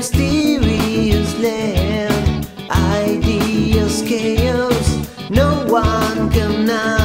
mysterious land. Ideas, chaos, no one can understand.